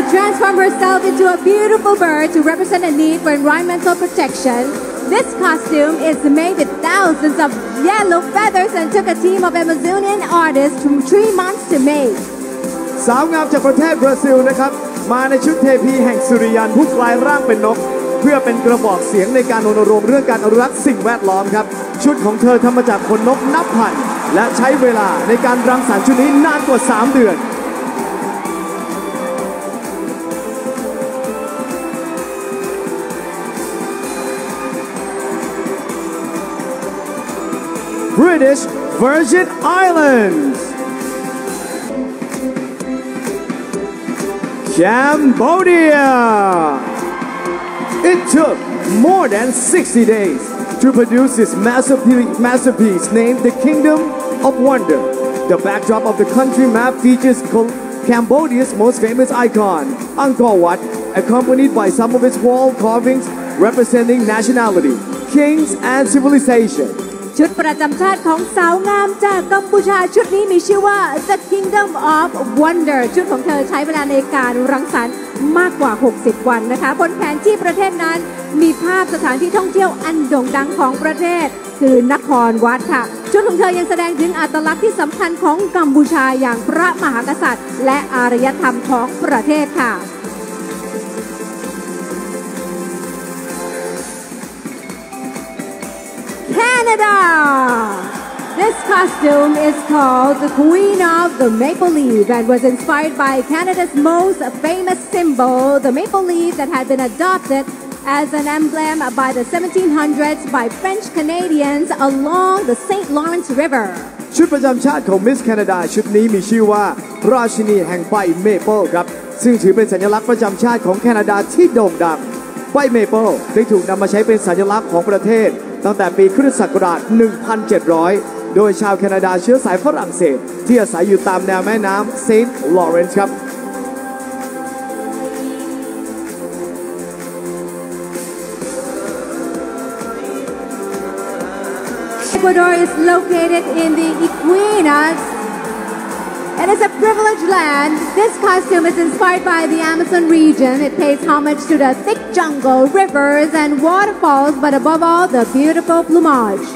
who transformed herself into a beautiful bird to represent a need for environmental protection. This costume is made with thousands of yellow feathers and took a team of Amazonian artists from three months to make. สาวงามจากประเทศบราซิลนะครับ มาในชุดเทพีแห่งสุริยันผู้กลายร่างเป็นนก เพื่อเป็นกระบอกเสียงในการรณรงค์เรื่องการอนุรักษ์สิ่งแวดล้อมครับ ชุดของเธอทำมาจากขนนกนับพัน และใช้เวลาในการรังสรรค์ชุดนี้นานกว่า 3 เดือน British Virgin Islands Cambodia It took more than 60 days to produce this masterpiece, masterpiece named the Kingdom of Wonder. The backdrop of the country map features Cambodia's most famous icon, Angkor Wat, accompanied by some of its wall carvings representing nationality, kings, and civilization. ชุดประจำชาติของสาวงามจากกัมพูชาชุดนี้มีชื่อว่า The Kingdom of Wonder ชุดของเธอใช้เวลาในการรังสรรค์มากกว่า 60 วันนะคะ บนแผนที่ประเทศนั้น มีภาพสถานที่ท่องเที่ยวอันโด่งดังของประเทศ คือนครวัดค่ะ ชุดของเธอยังแสดงถึงอัตลักษณ์ที่สำคัญของกัมพูชาอย่างพระมหากษัตริย์ และอารยธรรมของประเทศค่ะ Canada! This costume is called the Queen of the Maple Leaf and was inspired by Canada's most famous symbol, the maple leaf that had been adopted as an emblem by the 1700s by French Canadians along the St. Lawrence River. ชุดประจำชาติของมิสแคนาดาชุดนี้มีชื่อว่า ราชินีแห่งใบเมเปิลครับ ซึ่งถือเป็นสัญลักษณ์ประจำชาติของแคนาดาที่โด่งดัง ใบเมเปิลได้ถูกนำมาใช้เป็นสัญลักษณ์ของประเทศ ตั้งแต่ปีคริสตศักราช 1700 โดยชาวแคนาดาเชื้อสายฝรั่งเศส ที่อาศัยอยู่ตามแนวแม่น้ำเซนต์ลอเรนซ์ครับ Ecuador is located in the Equinas. It is a privileged land. This costume is inspired by the Amazon region. It pays homage to the thick jungle, rivers, and waterfalls, but above all, the beautiful plumage.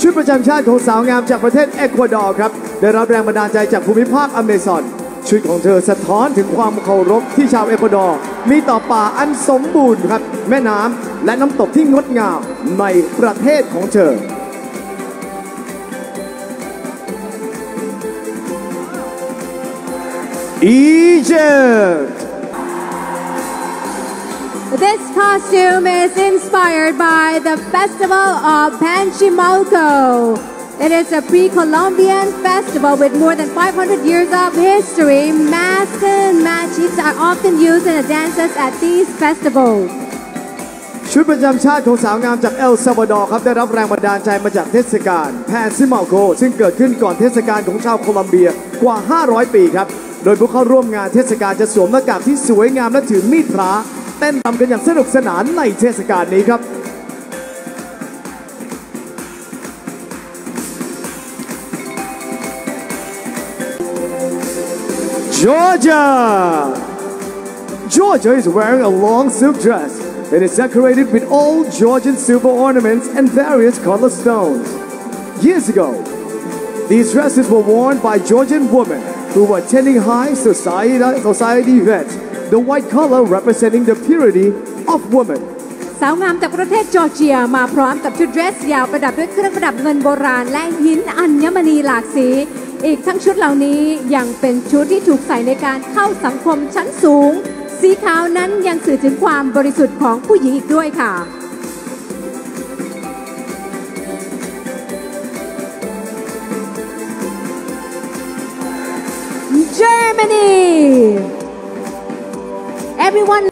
ชุดประจำชาติของสาวงามจากประเทศเอกวาดอร์ครับ ได้รับแรงบันดาลใจจากภูมิภาคอเมซอน ชุดของเธอสะท้อนถึงความเคารพที่ชาวเอกวาดอร์มีต่อป่าอันสมบูรณ์ครับ แม่น้ำและน้ำตกที่งดงามในประเทศของเธอ Egypt This costume is inspired by the festival of Panchimalco. It is a pre-Columbian festival with more than 500 years of history. Masks and magics are often used in the dances at these festivals. ชุดประจำชาติของสาวงามจากเอลซาวาดอร์ครับได้รับแรงบันดาลใจมาจากเทศกาลแพนซิมาโกซึ่งเกิดขึ้นก่อนเทศกาลของชาวโคลัมเบียกว่า 500 ปีครับ โดยผู้เข้าร่วมงานเทศกาลจะสวมหน้ากากที่สวยงามและถือมีดพระเต้นรำกันอย่างสนุกสนานในเทศกาลนี้ครับ Georgia! Georgia is wearing a long silk dress. It is decorated with old Georgian silver ornaments and various colored stones. Years ago, these dresses were worn by Georgian women who were attending high society, society events, the white color representing the purity of woman. สาวงามจากประเทศจอร์เจียมาพร้อมกับชุดเดรสยาวประดับด้วยเครื่องประดับเงินโบราณ และหินอัญมณีหลากสี อีกทั้งชุดเหล่านี้ยังเป็นชุดที่ถูกใส่ในการเข้าสังคมชั้นสูง สีขาวนั้นยังสื่อถึงความบริสุทธิ์ของผู้หญิงอีกด้วยค่ะ everyone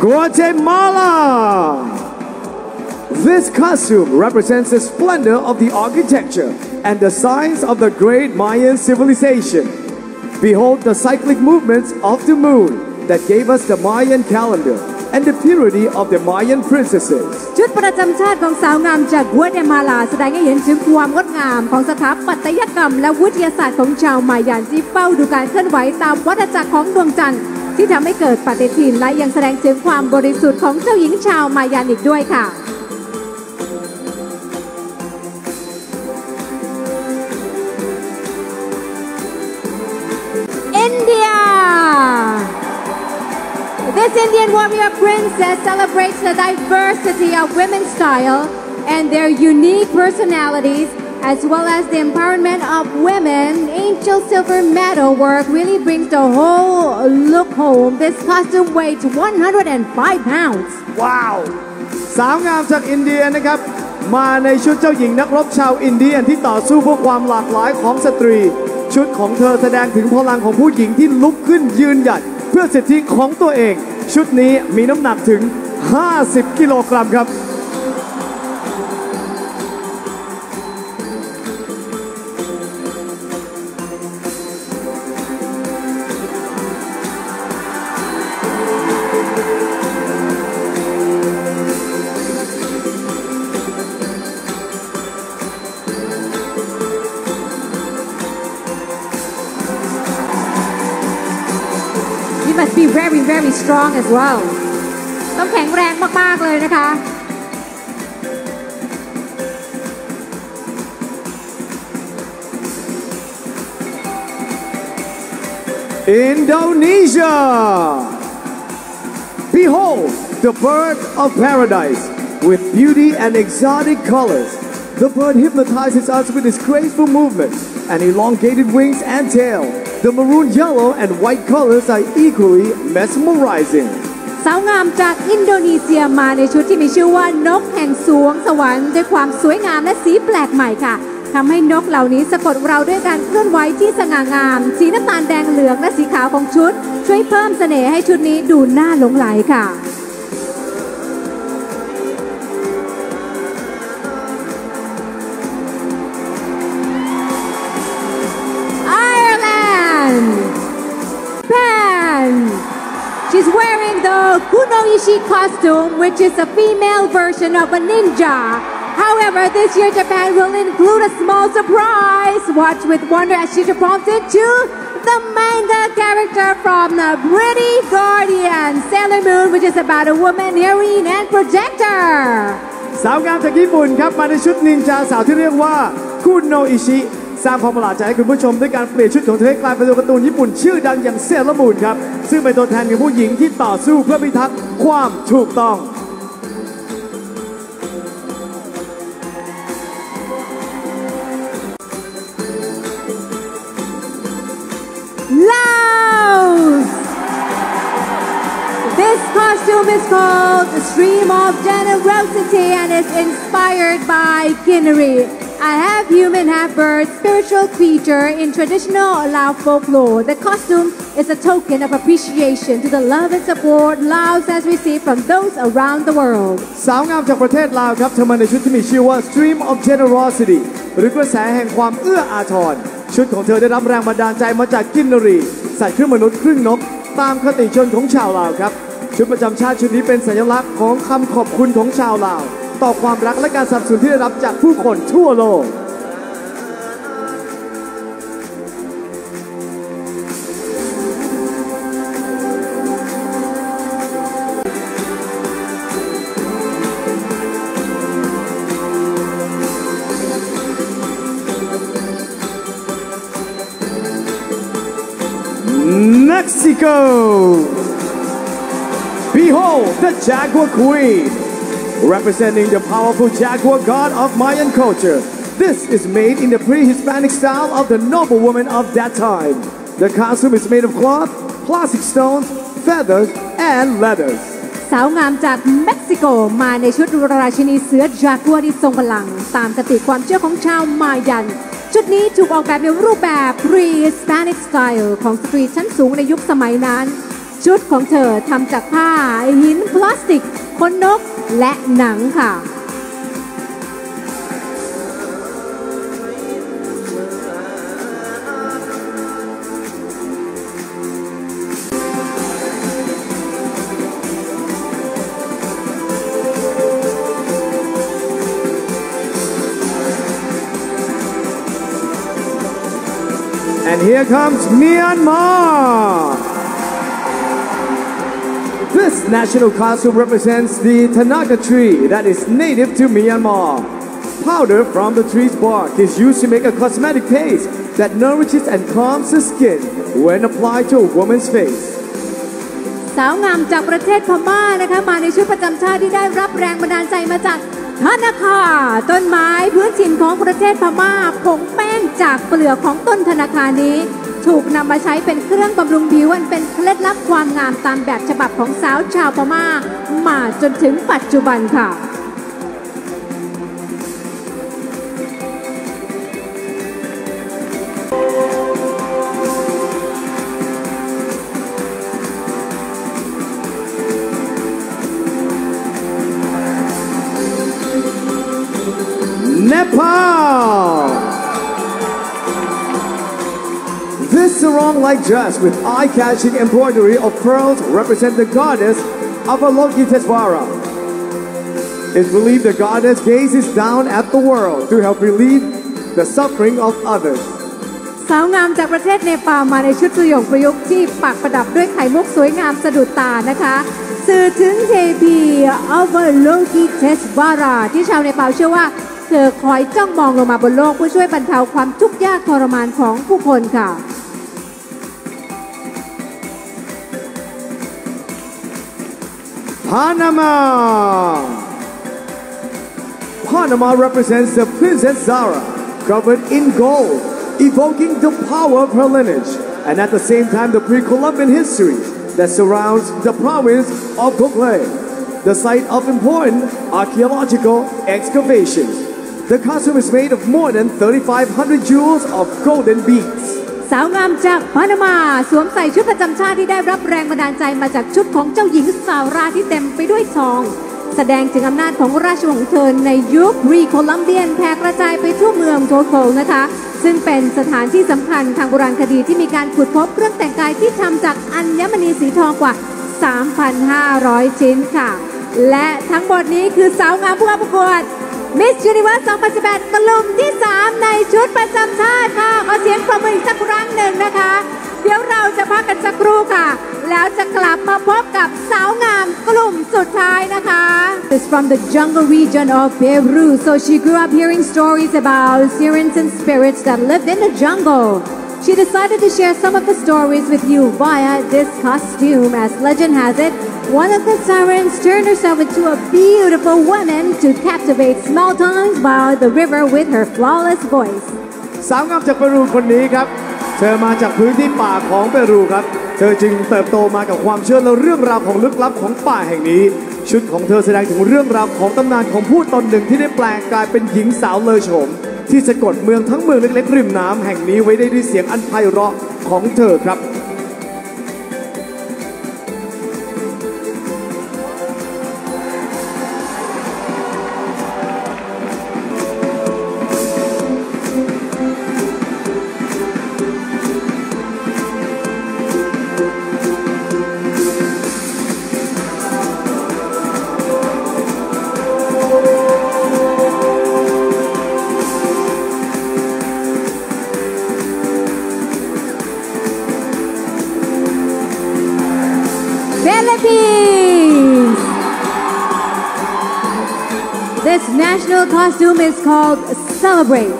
Guatemala! This costume represents the splendor of the architecture and the signs of the great Mayan civilization. Behold the cyclic movements of the moon that gave us the Mayan calendar and the purity of the Mayan princesses. ชุดประจำชาติของสาวงามจากกัวเตมาลาแสดงให้เห็นถึงความงดงามของสถาปัตยกรรมและวิทยาศาสตร์ของชาวมายันที่เฝ้าดูการเคลื่อนไหวตามวัฏจักรของดวงจันทร์ ที่ทำให้เกิดปฏิทินและยังแสดงถึงความบริสุทธิ์ของเจ้าหญิงชาวมายันอีกด้วยค่ะ India! This Indian warrior princess celebrates the diversity of women's style and their unique personalities, as well as the empowerment of women. Angel Silver Metal work really brings the whole look home. This costume weighs 105 pounds. ว้าวสาวงามจากอินเดียนะครับ มาในชุดเจ้าหญิงนักรบชาวอินเดียนที่ต่อสู้เพื่อความหลากหลายของสตรี ชุดของเธอแสดงถึงพลังของผู้หญิงที่ลุกขึ้นยืนหยัด เพื่อสิทธิของตัวเอง ชุดนี้มีน้ำหนักถึง 50 กิโลกรัมครับ very very strong as well ต้องแข็งแรงมาก ๆ เลยนะคะ Indonesia. Behold, the bird of paradise with beauty and exotic colors. The bird hypnotizes us with its graceful movement and elongated wings and tail. The maroon yellow and white colors are equally mesmerizing. สาวงามจากอินโดนีเซียมาในชุดที่มีชื่อว่านกแห่งสวงสวรรค์ด้วยความสวยงามและสีแปลกใหม่ค่ะทำให้นกเหล่านี้สะกดเราด้วยการเคลื่อนไหวที่สง่างาม สีน้ำตาลแดงเหลืองและสีขาวของชุด ช่วยเพิ่มเสน่ห์ให้ชุดนี้ดูน่าหลงไหลค่ะ She's wearing the Kunoichi costume, which is a female version of a ninja. However, this year Japan will include a small surprise. Watch with wonder as she transforms into the manga character from the Pretty Guardian, Sailor Moon, which is about a woman, heroine, and projector. สาวงามจากญี่ปุ่นครับมาในชุดนินจาสาวที่เรียกว่าคุโนอิชิ สร้างความประหลาดใจให้คุณผู้ชมด้วยการเปลี่ยนชุดของเธอให้กลายเป็นตัวการ์ตูนญี่ปุ่นชื่อดังอย่างเซเลอร์มูนครับ ซึ่งเป็นตัวแทนของผู้หญิงที่ต่อสู้เพื่อพิทักษ์ความถูกต้อง Laos! This costume is called Stream of Generosity and is inspired by Kinnery, a half human, half bird spiritual creature in traditional Lao folklore. The costume is a token of appreciation to the love and support Laos has received from those around the world. สาวงามจากประเทศลาวครับเธอมาในชุดที่มีชื่อว่า Stream of Generosity หรือกระแสแห่งความเอื้ออาทร ชุดของเธอได้รับแรงบันดาลใจมาจากกินนรี ใส่ครึ่งมนุษย์ครึ่งนก ตามคติชนของชาวลาวครับ ชุดประจำชาติชุดนี้เป็นสัญลักษณ์ของคำขอบคุณของชาวลาว ต่อความรักและการสนับสนุนที่ได้รับจากผู้คนทั่วโลก Mexico. Behold the Jaguar Queen, representing the powerful Jaguar god of Mayan culture. This is made in the pre-Hispanic style of the noblewoman of that time. The costume is made of cloth, plastic stones, feathers, and leathers. สาวงามจากเม็กซิโกมาในชุดราชินีเสือจากัวที่ทรงพลัง ตามคติความเชื่อของชาวมายัน ชุดนี้ถูกออกแบบในรูปแบบ pre-Hispanic style ของสตรีชั้นสูงในยุคสมัยนั้น ชุดของเธอทำจากผ้า หินพลาสติก ขนนกและหนังค่ะ And here comes Myanmar. This national costume represents the Tanaka tree that is native to Myanmar. Powder from the tree's bark is used to make a cosmetic paste that nourishes and calms the skin when applied to a woman's face. สาวงามจากประเทศพม่านะคะมาในชุดประจำชาติที่ได้รับแรงบันดาลใจมาจากธนาคาต้นไม้พื้นถิ่นของประเทศพม่าผงแป้งจากเปลือกของต้นธนาคารนี้ ถูกนำมาใช้เป็นเครื่องบำรุงผิวอันเป็นเคล็ดลับความงามตามแบบฉบับของสาวชาวพม่ามาจนถึงปัจจุบันค่ะ sarong-like dress with eye-catching embroidery of pearls represent the goddess Avalokiteshvara. It's believed the goddess gazes down at the world to help relieve the suffering of others. สาวงามจากประเทศเนปาลมาในชุดสยองประยุกต์ที่ปักประดับด้วยไข่มุกสวยงามสะดุดตานะคะสื่อถึงเทพีอัลวโลกิเทสบาราที่ชาวเนปาลเชื่อว่าเธอคอยจ้องมองลงมาบนโลกเพื่อช่วยบรรเทาความทุกข์ยากทรมานของผู้คนค่ะ Panama! Panama represents the Princess Zara, covered in gold, evoking the power of her lineage, and at the same time the pre-Columbian history that surrounds the province of Cocle, the site of important archaeological excavations. The costume is made of more than 3,500 jewels of golden beads. สาวงามจากพานามาสวมใส่ชุดประจำชาติที่ได้รับแรงบันดาลใจมาจากชุดของเจ้าหญิงสาวราที่เต็มไปด้วยทอง แสดงถึงอำนาจของราชวงศ์เทิร์นในยุครีโคลัมเบียนแพร่กระจายไปทั่วเมืองโทโคนะคะ ซึ่งเป็นสถานที่สำคัญทางโบราณคดีที่มีการขุดพบเครื่องแต่งกายที่ทำจากอัญมณีสีทองกว่า 3,500 ชิ้นค่ะ และทั้งหมดนี้คือสาวงามผู้เข้าประกวด มิสยูนิเวิร์ส 2018 กลุ่มที่ 3 ในชุดประจำชาติค่ะ ขอเสียงปรบมืออีกสักครั้งหนึ่งนะคะ เดี๋ยวเราจะพักกันสักครู่ค่ะ แล้วจะกลับมาพบกับสาวงามกลุ่มสุดท้ายนะคะ is from the jungle region of Peru so she grew up hearing stories about sirens and spirits that live in the jungle She decided to share some of the stories with you via this costume. As legend has it, one of the sirens turned herself into a beautiful woman to captivate small towns by the river with her flawless voice. สาวงามจากเปรูคนนี้ครับ เธอมาจากพื้นที่ป่าของเปรูครับ เธอจึงเติบโตมากับความเชื่อและเรื่องราวของลึกลับของป่าแห่งนี้ ชุดของเธอแสดงถึงเรื่องราวของตำนานของผู้ตนหนึ่งที่ได้แปลงกลายเป็นหญิงสาวเลอโฉม ที่จะกดเมืองทั้งเมืองเล็กๆริมน้ำแห่งนี้ไว้ได้ด้วยเสียงอันไพเราะของเธอครับ This national costume is called Celebrate,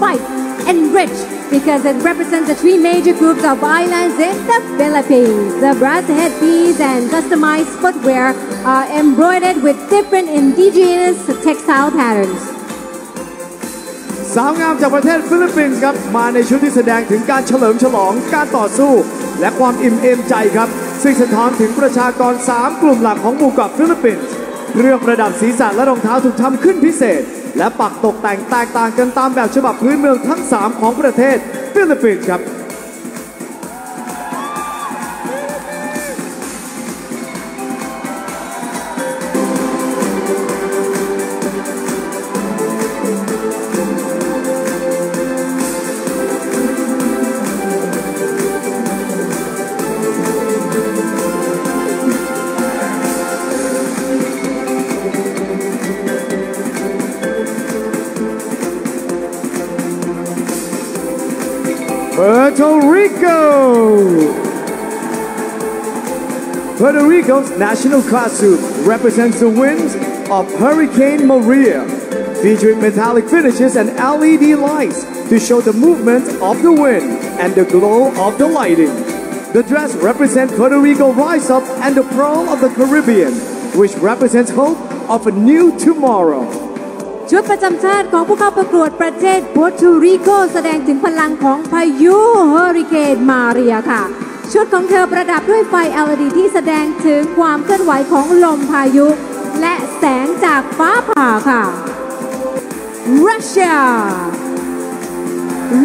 Fight, Enrich because it represents the three major groups of islands in the Philippines. The brass headpiece and customized footwear are embroidered with different indigenous textile patterns. สาวงามจากประเทศฟิลิปปินส์ครับ มาในชุดที่แสดงถึงการเฉลิมฉลองการต่อสู้ และความอิ่มเอมใจครับ ซึ่งสะท้อนถึงประชากร 3 กลุ่มหลักของหมู่เกาะฟิลิปปินส์ เรื่องประดับศีรษะและรองเท้าถูกทำขึ้นพิเศษ และปักตกแต่งแตกต่างกันตามแบบฉบับพื้นเมืองทั้ง 3 ของประเทศฟิลิปปินส์ครับ Puerto Rico's national costume represents the winds of Hurricane Maria, featuring metallic finishes and LED lights to show the movement of the wind and the glow of the lighting. The dress represents Puerto Rico rise up and the pearl of the Caribbean, which represents hope of a new tomorrow. ชุดประจำชาติของผู้เข้าประกวดประเทศปัวโตริโกแสดงถึงพลังของพายุเฮอริเคนมาเรียค่ะ ชุดของเธอประดับด้วยไฟ LED ที่แสดงถึงความเคลื่อนไหวของลมพายุ และแสงจากฟ้าผ่าค่ะ Russia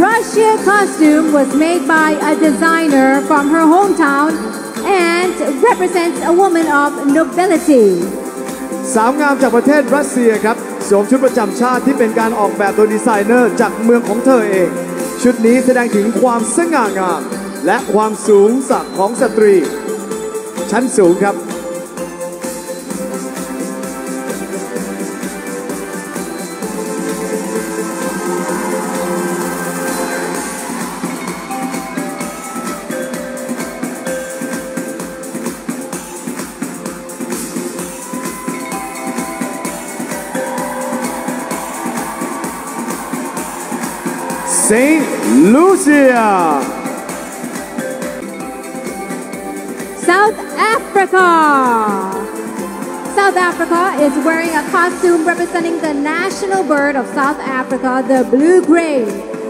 Russia costume was made by a designer from her hometown and represents a woman of nobility สาวงามจากประเทศรัสเซียครับ สวมชุดประจำชาติที่เป็นการออกแบบโดยดีไซเนอร์จากเมืองของเธอเอง ชุดนี้แสดงถึงความสง่างาม และความสูงสักของสตรี ชั้นสูงครับ Saint Lucia South Africa. South Africa is wearing a costume representing the national bird of South Africa, the blue gray.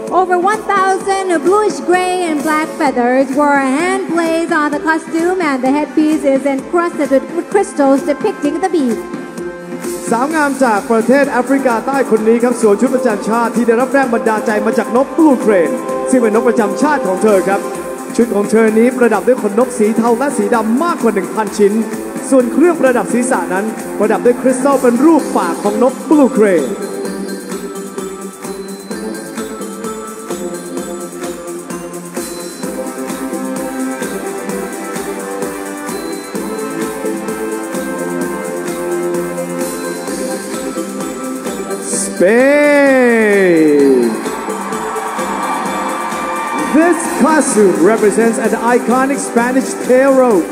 Over 1,000 bluish gray and black feathers were hand placed on the costume, and the headpiece is encrusted with crystals depicting the bee. สาวงามจากประเทศแอฟริกาใต้คนนี้ครับสวมชุดประจำชาติที่ได้รับแรงบันดาลใจมาจากนกบลูเครนซึ่งเป็นนกประจำชาติของเธอครับ ชุดของเธอนี้ประดับด้วยขนนกสีเทาและสีดำมากกว่า 1,000 ชิ้น ส่วนเครื่องประดับศีรษะนั้น ประดับด้วยคริสตัลเป็นรูปปากของนกบลูเครน This costume represents an iconic Spanish tail rope.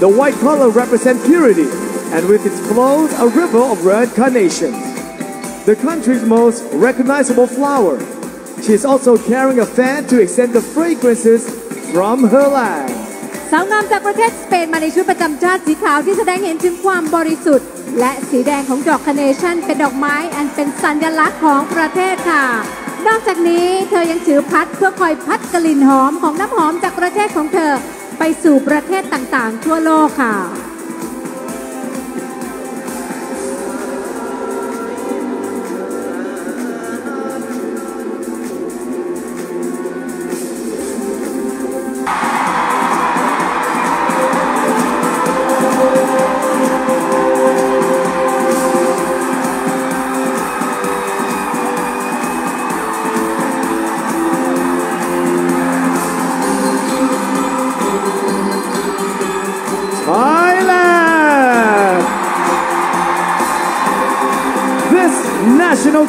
The white color represents purity, and with its flows, a river of red carnations. The country's most recognizable flower. She is also carrying a fan to extend the fragrances from her land. สาวงามจากประเทศสเปนมาในชุดประจำชาติสีขาวที่แสดงเห็นถึงความบริสุทธิ์ และสีแดงของดอกคาร์เนชั่น เป็นดอกไม้อันเป็นสัญลักษณ์ของประเทศค่ะ นอกจากนี้เธอยังถือพัดเพื่อคอยพัดกลิ่นหอมของน้ำหอมจากประเทศของเธอไปสู่ประเทศต่างๆ ทั่วโลกค่ะ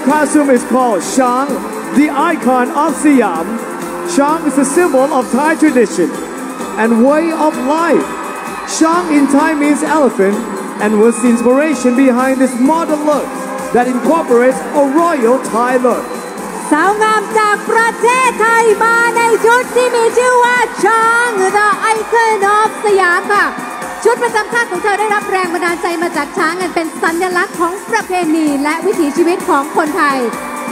costume is called Shang, the icon of Siam. Shang is a symbol of Thai tradition and way of life. Shang in Thai means elephant and was the inspiration behind this modern look that incorporates a royal Thai look. สาวงามจากประเทศไทยมาในชุดที่มีชื่อว่าช้าง The Icon of สยามค่ะ ชุดประจำชาติของเธอได้รับแรงบันดาลใจมาจากช้างอันเป็นสัญลักษณ์ของประเพณีและวิถีชีวิตของคนไทย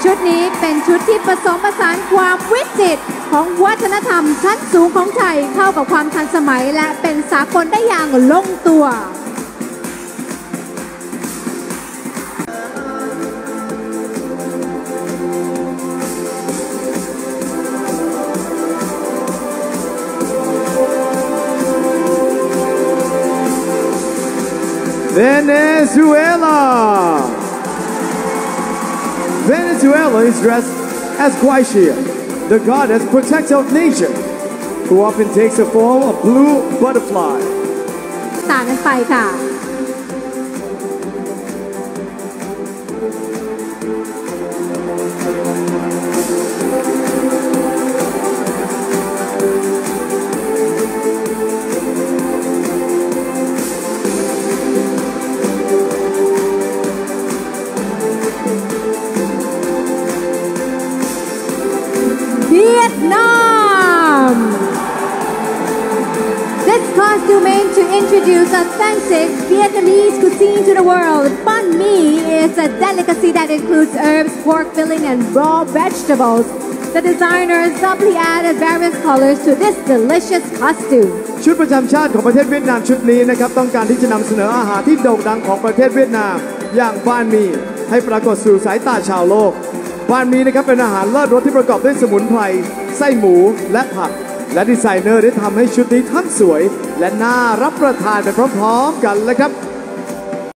ชุดนี้เป็นชุดที่ผสมผสานความวิจิตรของวัฒนธรรมชั้นสูงของไทยเข้ากับความทันสมัยและเป็นสากลได้อย่างลงตัว Venezuela. Venezuela is dressed as Guaixia, the goddess protector of nature, who often takes the form of blue butterfly. ต่างกันไปค่ะ Vietnam. This costume aims to introduce authentic Vietnamese cuisine to the world. Banh mi is a delicacy that includes herbs, pork filling, and raw vegetables. The designers subtly added various colors to this delicious costume. ชุดประจำชาติของประเทศเวียดนามชุดนี้นะครับต้องการที่จะนำเสนออาหารที่โด่งดังของประเทศเวียดนาม อย่างบ้านมี่ให้ปรากฏสู่สายตาชาวโลก บ้านมีนะครับเป็นอาหารเลิศรสที่ประกอบด้วยสมุนไพรไส้หมูและผัก และดีไซเนอร์ได้ทำให้ชุดนี้ทั้งสวย และน่ารับประทานไปพร้อมๆกันเลยครับ